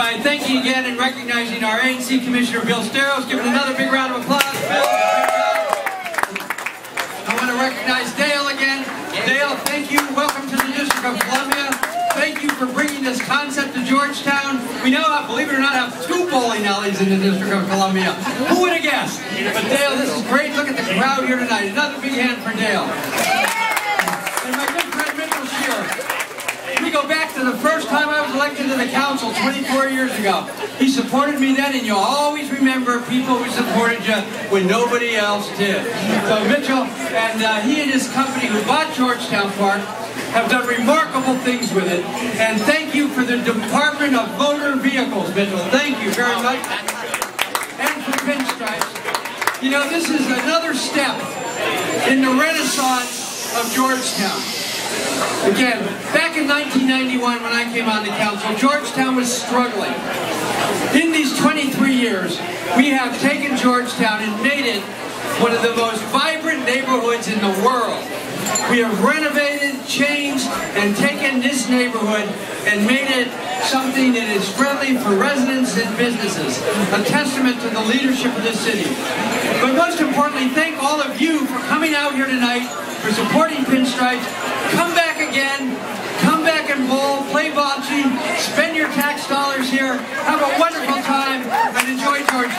by thanking again and recognizing our ANC Commissioner Bill Starrels. Give another big round of applause, Bill. I want to recognize Dale again. Dale, thank you. Welcome to the District of Columbia. Thank you for bringing this concept to Georgetown. We now have, believe it or not, have two bowling alleys in the District of Columbia. Who would have guessed? But Dale, this is great. Look at the crowd here tonight. Another big hand for Dale. The first time I was elected to the council 24 years ago. He supported me then, and you'll always remember people who supported you when nobody else did. So Mitchell, and uh, he and his company who bought Georgetown Park have done remarkable things with it. And thank you for the Department of Motor Vehicles, Mitchell. Thank you very much. And for Pinstripes. You know, this is another step in the renaissance of Georgetown. Again, back in 1991 when I came on the council, Georgetown was struggling. In these 23 years, we have taken Georgetown and made it one of the most vibrant neighborhoods in the world. We have renovated, changed, and taken this neighborhood and made it something that is friendly for residents and businesses, a testament to the leadership of this city. But most importantly, thank all of you for coming out here tonight, for supporting Pinstripes. Come back again, come back and bowl, play bocce, spend your tax dollars here, have a wonderful time, and enjoy Georgetown.